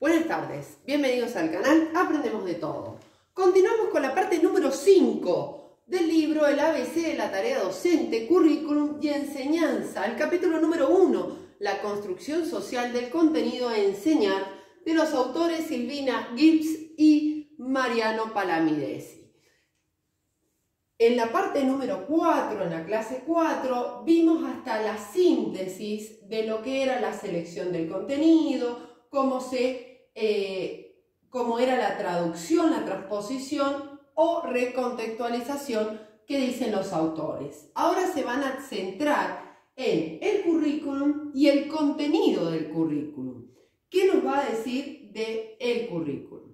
Buenas tardes, bienvenidos al canal Aprendemos de Todo. Continuamos con la parte número 5 del libro El ABC de la tarea docente, currículum y enseñanza. El capítulo número 1, la construcción social del contenido a enseñar, de los autores Silvina Gibbs y Mariano Palamidesi. En la parte número 4, en la clase 4, vimos hasta la síntesis de lo que era la selección del contenido, cómo, se, eh, cómo era la traducción, la transposición o recontextualización que dicen los autores. Ahora se van a centrar en el currículum y el contenido del currículum. ¿Qué nos va a decir de el currículum?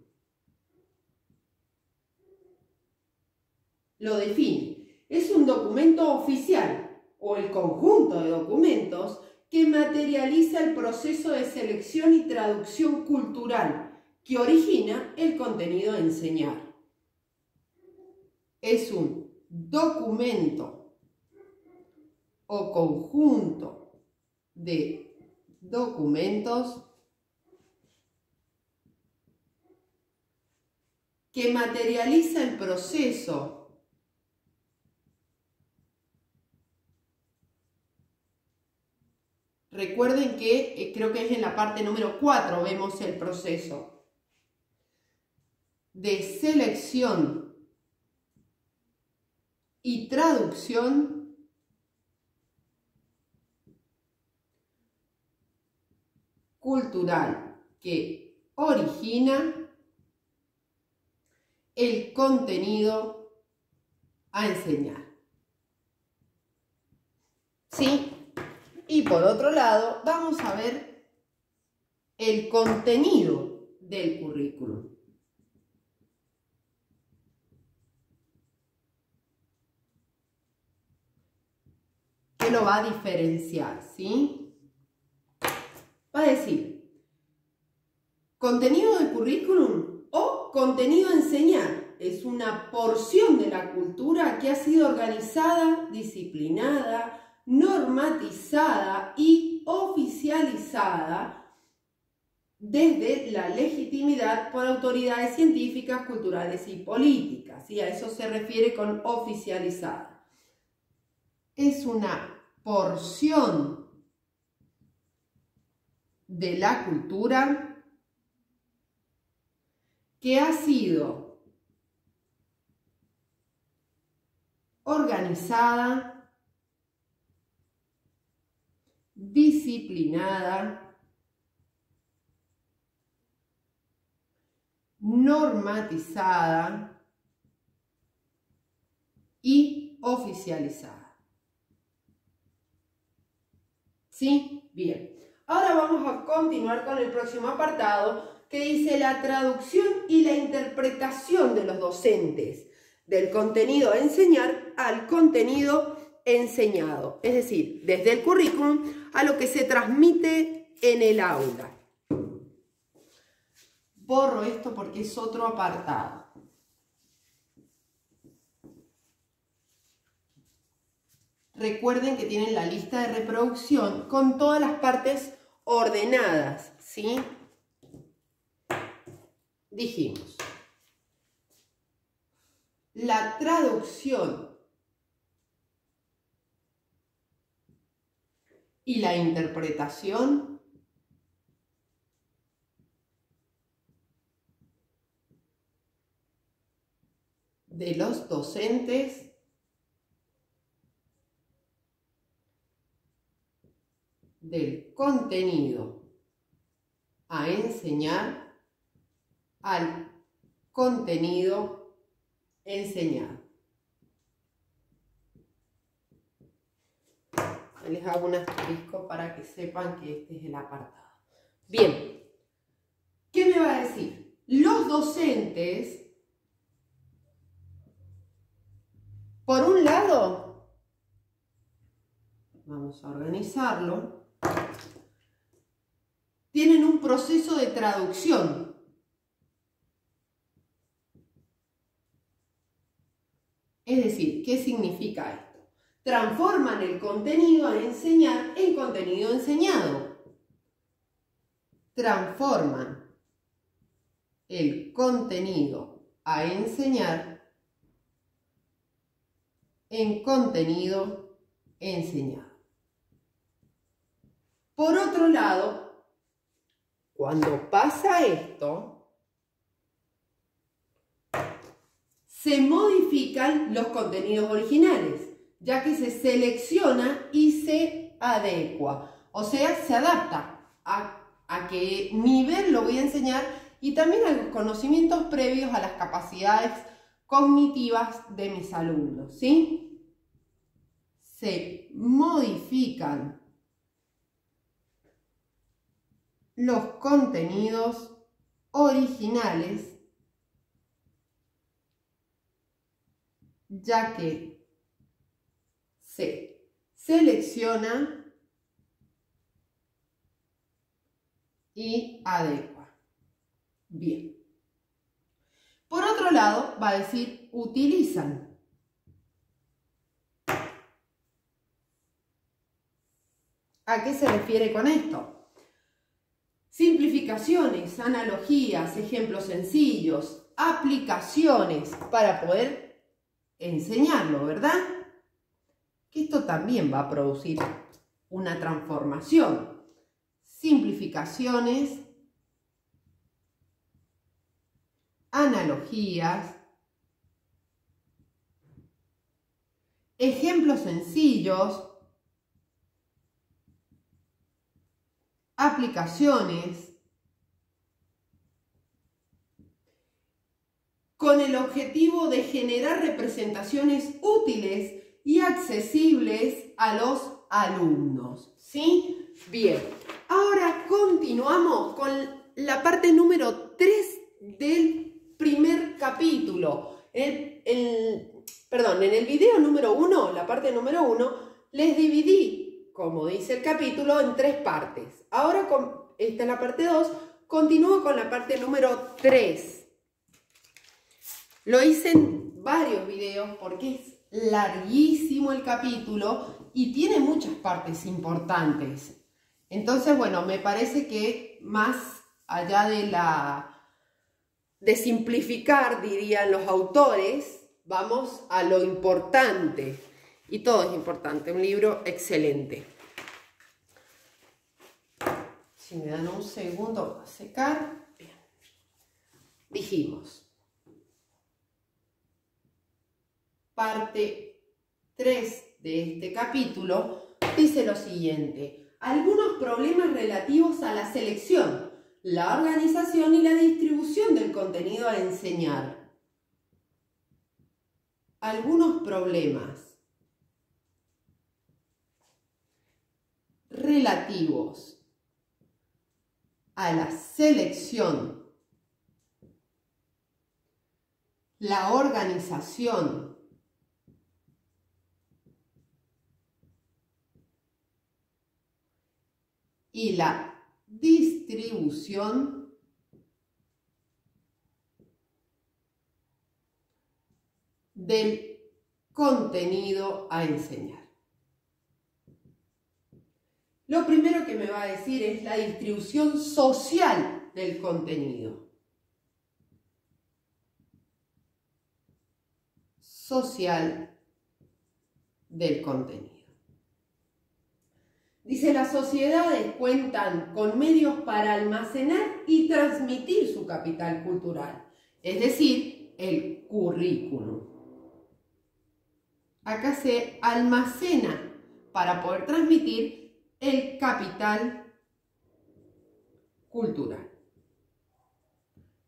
lo define. Es un documento oficial o el conjunto de documentos que materializa el proceso de selección y traducción cultural que origina el contenido a enseñar. Es un documento o conjunto de documentos que materializa el proceso Recuerden que eh, creo que es en la parte número 4 vemos el proceso de selección y traducción cultural que origina el contenido a enseñar. ¿Sí? Y por otro lado, vamos a ver el contenido del currículum. ¿Qué lo va a diferenciar? ¿Sí? Va a decir, contenido del currículum o contenido a enseñar. Es una porción de la cultura que ha sido organizada, disciplinada, normatizada y oficializada desde la legitimidad por autoridades científicas, culturales y políticas. Y a eso se refiere con oficializada. Es una porción de la cultura que ha sido organizada disciplinada, normatizada y oficializada. ¿Sí? Bien. Ahora vamos a continuar con el próximo apartado que dice la traducción y la interpretación de los docentes del contenido a enseñar al contenido enseñado, es decir, desde el currículum a lo que se transmite en el aula. Borro esto porque es otro apartado. Recuerden que tienen la lista de reproducción con todas las partes ordenadas, ¿sí? Dijimos, la traducción y la interpretación de los docentes del contenido a enseñar al contenido enseñado. Les hago un asterisco para que sepan que este es el apartado. Bien, ¿qué me va a decir? Los docentes, por un lado, vamos a organizarlo, tienen un proceso de traducción. Es decir, ¿qué significa esto? Transforman el contenido a enseñar en contenido enseñado. Transforman el contenido a enseñar en contenido enseñado. Por otro lado, cuando pasa esto, se modifican los contenidos originales, ya que se selecciona y se adecua, o sea, se adapta a, a qué nivel lo voy a enseñar y también a los conocimientos previos a las capacidades cognitivas de mis alumnos, ¿sí? Se modifican los contenidos originales ya que se selecciona y adecua. Bien. Por otro lado, va a decir utilizan. ¿A qué se refiere con esto? Simplificaciones, analogías, ejemplos sencillos, aplicaciones para poder enseñarlo, ¿verdad? Esto también va a producir una transformación. Simplificaciones, analogías, ejemplos sencillos, aplicaciones, con el objetivo de generar representaciones útiles y accesibles a los alumnos. ¿Sí? Bien, ahora continuamos con la parte número 3 del primer capítulo. perdón, en el video número 1, la parte número 1, les dividí, como dice el capítulo, en tres partes. Ahora, esta es la parte 2, continúo con la parte número 3. Lo hice en varios videos porque es larguísimo el capítulo y tiene muchas partes importantes. Entonces, bueno, me parece que más allá de la de simplificar, dirían los autores, vamos a lo importante. Y todo es importante, un libro excelente. Si me dan un segundo para secar. Bien. Dijimos, parte 3 de este capítulo, dice lo siguiente. Algunos problemas relativos a la selección, la organización y la distribución del contenido a enseñar. Algunos problemas relativos a la selección, la organización y la distribución del contenido a enseñar. Lo primero que me va a decir es la distribución social del contenido. Social del contenido. Dice, las sociedades cuentan con medios para almacenar y transmitir su capital cultural, es decir, el currículum. Acá se almacena para poder transmitir el capital cultural.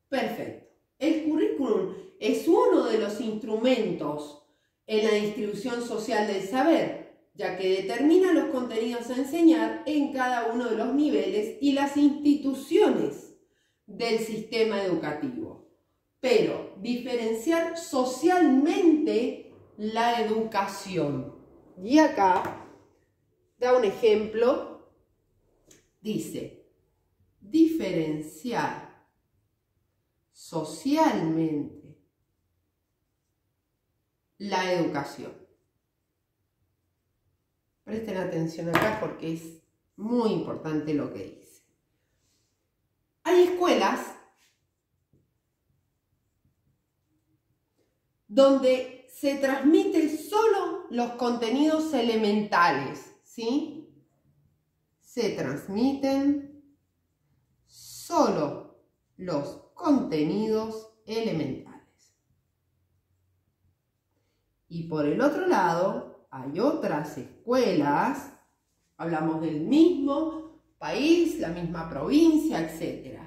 Perfecto. El currículum es uno de los instrumentos en la distribución social del saber ya que determina los contenidos a enseñar en cada uno de los niveles y las instituciones del sistema educativo. Pero diferenciar socialmente la educación. Y acá da un ejemplo, dice, diferenciar socialmente la educación. Presten atención acá porque es muy importante lo que dice. Hay escuelas donde se transmiten solo los contenidos elementales, ¿sí? Se transmiten solo los contenidos elementales. Y por el otro lado, hay otras escuelas, hablamos del mismo país, la misma provincia, etc.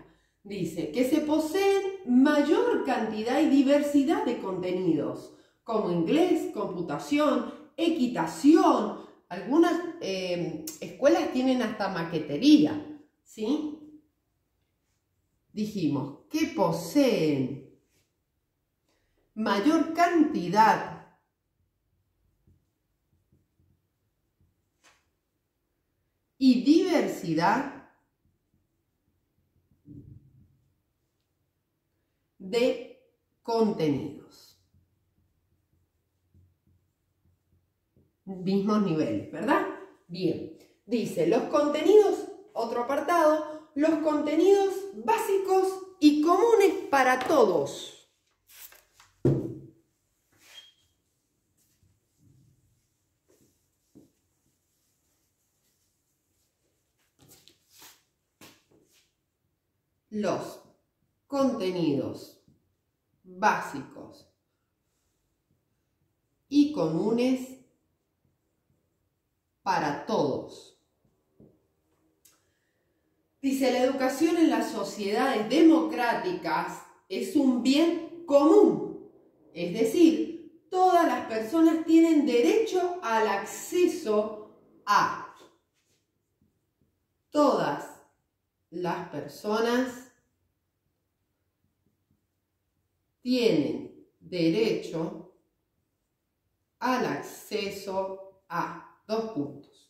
Dice que se poseen mayor cantidad y diversidad de contenidos, como inglés, computación, equitación. Algunas eh, escuelas tienen hasta maquetería, ¿sí? Dijimos que poseen mayor cantidad y diversidad de contenidos. Mismos niveles, ¿verdad? Bien. Dice, los contenidos, otro apartado, los contenidos básicos y comunes para todos. Los contenidos básicos y comunes para todos. Dice, la educación en las sociedades democráticas es un bien común, es decir, todas las personas tienen derecho al acceso a todas las personas tienen derecho al acceso a dos puntos.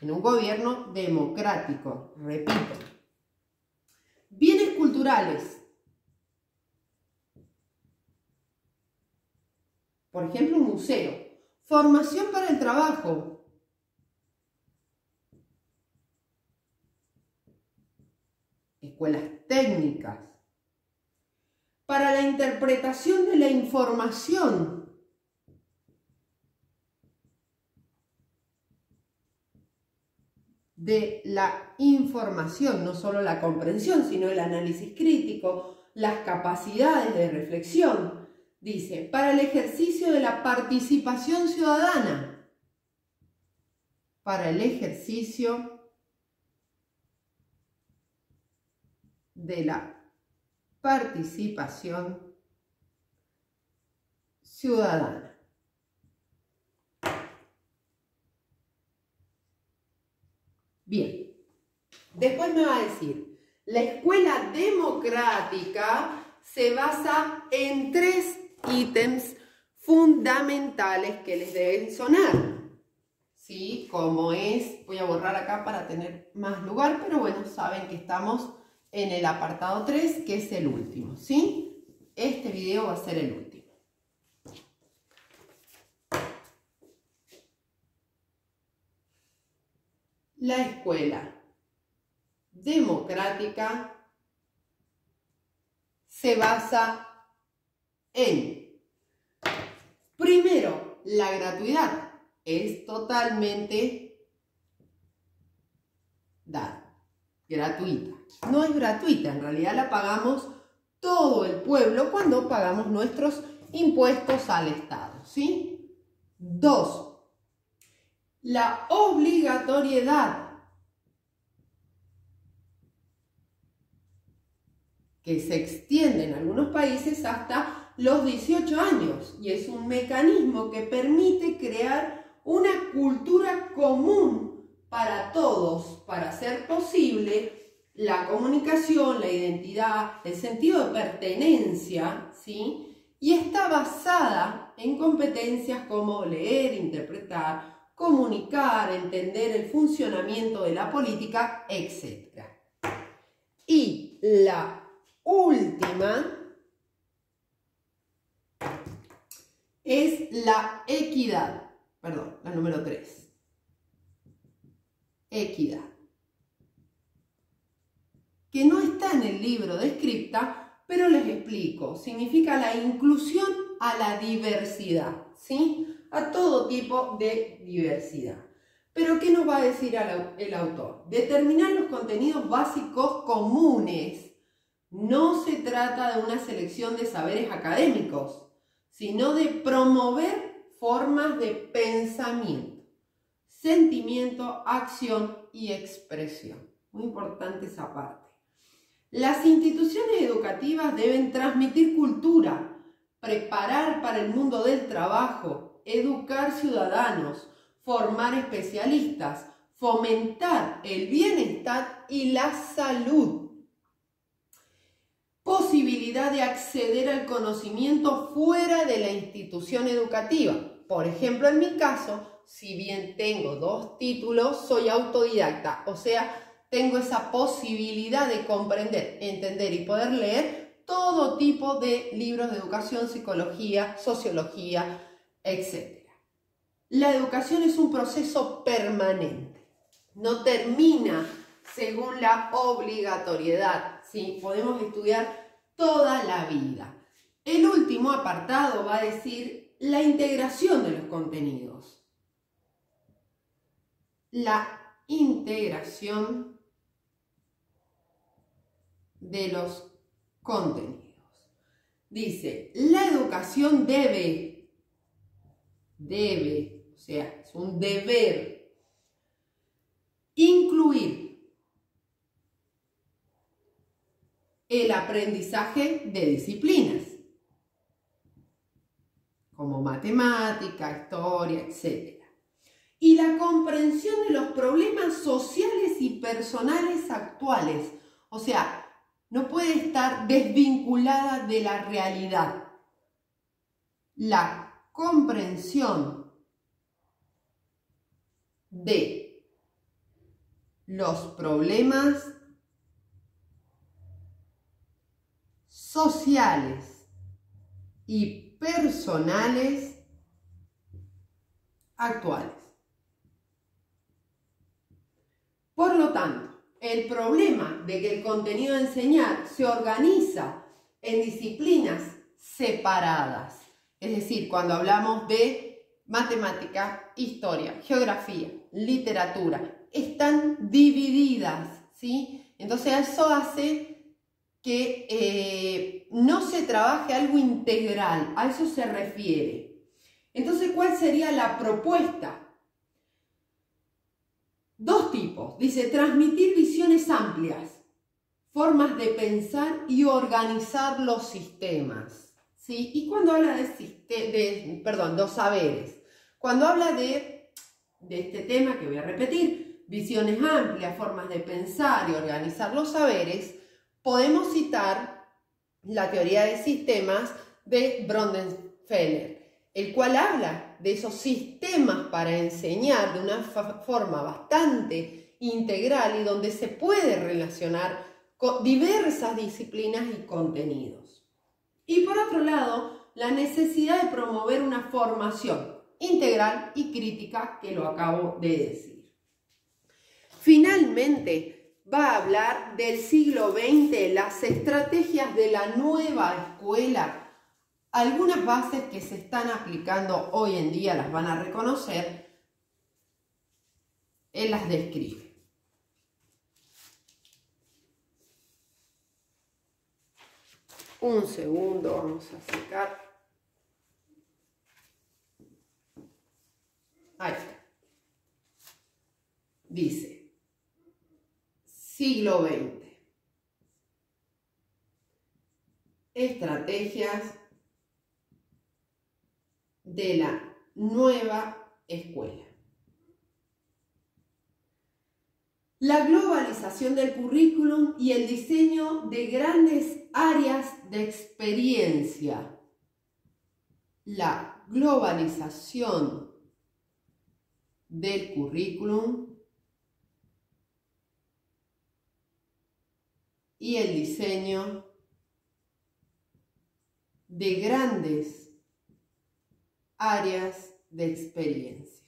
En un gobierno democrático, repito. Bienes culturales. Por ejemplo, un museo. Formación para el trabajo. escuelas técnicas, para la interpretación de la información. de la información, no solo la comprensión, sino el análisis crítico, las capacidades de reflexión. Dice, para el ejercicio de la participación ciudadana, para el ejercicio de la participación ciudadana. Bien, después me va a decir, la escuela democrática se basa en tres ítems fundamentales que les deben sonar. ¿Sí? Como es, voy a borrar acá para tener más lugar, pero bueno, saben que estamos en el apartado 3, que es el último, ¿sí? Este video va a ser el último. La escuela democrática se basa en, primero, la gratuidad. Es totalmente dada, gratuita no es gratuita, en realidad la pagamos todo el pueblo cuando pagamos nuestros impuestos al Estado, ¿sí? Dos, la obligatoriedad que se extiende en algunos países hasta los 18 años y es un mecanismo que permite crear una cultura común para todos para hacer posible la comunicación, la identidad, el sentido de pertenencia, ¿sí? Y está basada en competencias como leer, interpretar, comunicar, entender el funcionamiento de la política, etc. Y la última es la equidad, perdón, la número 3. Equidad que no está en el libro de Scripta, pero les explico. Significa la inclusión a la diversidad, ¿sí? A todo tipo de diversidad. Pero ¿qué nos va a decir el autor? Determinar los contenidos básicos comunes. No se trata de una selección de saberes académicos, sino de promover formas de pensamiento, sentimiento, acción y expresión. Muy importante esa parte. Las instituciones educativas deben transmitir cultura, preparar para el mundo del trabajo, educar ciudadanos, formar especialistas, fomentar el bienestar y la salud. Posibilidad de acceder al conocimiento fuera de la institución educativa. Por ejemplo, en mi caso, si bien tengo dos títulos, soy autodidacta, o sea, tengo esa posibilidad de comprender, entender y poder leer todo tipo de libros de educación, psicología, sociología, etc. La educación es un proceso permanente, no termina según la obligatoriedad, ¿sí? podemos estudiar toda la vida. El último apartado va a decir la integración de los contenidos. La integración de los contenidos. Dice, la educación debe, debe, o sea, es un deber, incluir el aprendizaje de disciplinas, como matemática, historia, etc. Y la comprensión de los problemas sociales y personales actuales, o sea, no puede estar desvinculada de la realidad. La comprensión de los problemas sociales y personales actuales. Por lo tanto, el problema de que el contenido a enseñar se organiza en disciplinas separadas. Es decir, cuando hablamos de matemática, historia, geografía, literatura, están divididas, ¿sí? Entonces eso hace que eh, no se trabaje algo integral, a eso se refiere. Entonces, ¿cuál sería la propuesta? Dos Dice, transmitir visiones amplias, formas de pensar y organizar los sistemas. ¿sí? Y cuando habla de, perdón, saberes, cuando habla de, de este tema que voy a repetir, visiones amplias, formas de pensar y organizar los saberes, podemos citar la teoría de sistemas de Brondenfeller, el cual habla de esos sistemas para enseñar de una forma bastante integral y donde se puede relacionar con diversas disciplinas y contenidos. Y por otro lado, la necesidad de promover una formación integral y crítica que lo acabo de decir. Finalmente, va a hablar del siglo XX, las estrategias de la nueva escuela algunas bases que se están aplicando hoy en día las van a reconocer, él las describe. Un segundo, vamos a sacar. Ahí está. Dice, siglo XX. Estrategias de la nueva escuela. La globalización del currículum y el diseño de grandes áreas de experiencia. La globalización del currículum y el diseño de grandes áreas de experiencia.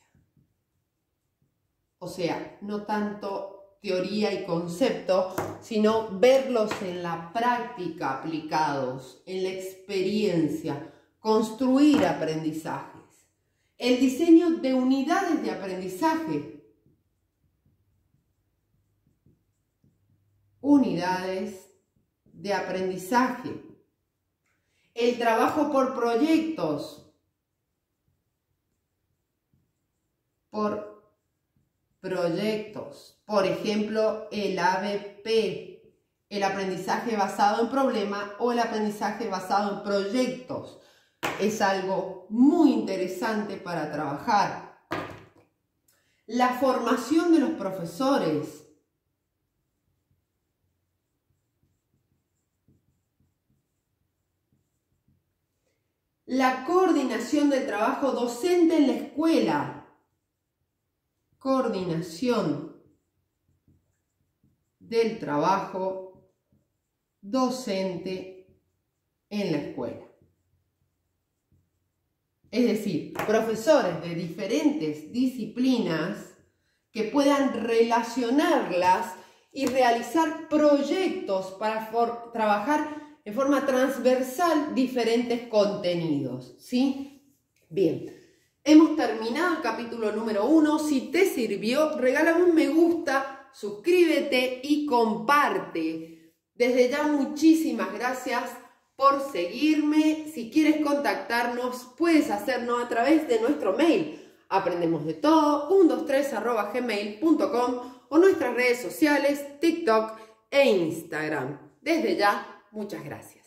O sea, no tanto teoría y concepto, sino verlos en la práctica aplicados, en la experiencia, construir aprendizajes. El diseño de unidades de aprendizaje. Unidades de aprendizaje. El trabajo por proyectos. Por proyectos. Por ejemplo, el ABP, el aprendizaje basado en problema o el aprendizaje basado en proyectos. Es algo muy interesante para trabajar. La formación de los profesores. La coordinación del trabajo docente en la escuela coordinación del trabajo docente en la escuela. Es decir, profesores de diferentes disciplinas que puedan relacionarlas y realizar proyectos para trabajar en forma transversal diferentes contenidos. ¿Sí? Bien. Hemos terminado el capítulo número uno. Si te sirvió, regálame un me gusta, suscríbete y comparte. Desde ya muchísimas gracias por seguirme. Si quieres contactarnos, puedes hacerlo a través de nuestro mail. Aprendemos de todo, 123 gmail.com o nuestras redes sociales, TikTok e Instagram. Desde ya, muchas gracias.